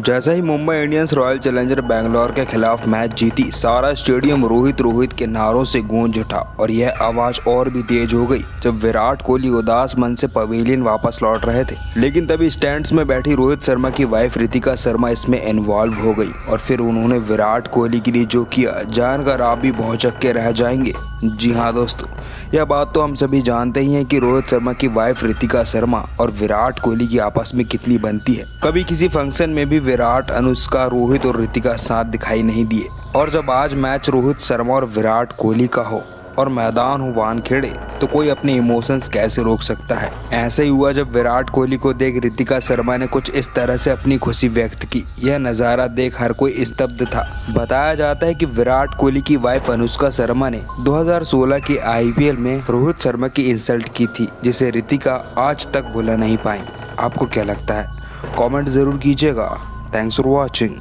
जैसे ही Mumbai Indians royal challenger Bangalore के खिलाफ मैच जीती, सारा स्टेडियम रोहित रोहित के नारों से गूंज उठा और यह आवाज़ और भी तेज हो गई जब विराट कोहली उदास मन से पवेलियन वापस लौट रहे थे। लेकिन तभी स्टैंड में बैठी रोहित शर्मा की वाइफ रितिका शर्मा इसमें इन्वॉल्व हो गई और फिर उन्होंने विराट कोहली के लिए जो किया, जानकर आप भी भौचक के रह जाएँगे। जी हाँ दोस्तों, यह बात तो हम सभी जानते ही हैं कि रोहित शर्मा की वाइफ रितिका शर्मा और विराट कोहली की आपस में कितनी बनती है। कभी किसी फ़ंक्शन में भी विराट, अनुष्का, रोहित और रितिका साथ दिखाई नहीं दिए। और जब आज मैच रोहित शर्मा और विराट कोहली का हो और मैदान हो वानखेड़े तो कोई अपने इमोशंस कैसे रोक सकता है? ऐसे ही हुआ जब विराट कोहली को देख रितिका शर्मा ने कुछ इस तरह से अपनी खुशी व्यक्त की। यह नज़ारा देख हर कोई स्तब्ध था। बताया जाता है कि विराट कोहली की वाइफ अनुष्का शर्मा ने 2016 के आईपीएल में रोहित शर्मा की इंसल्ट की थी, जिसे रितिका आज तक भुला नहीं पाई। आपको क्या लगता है? कमेंट ज़रूर कीजिएगा। Thanks for watching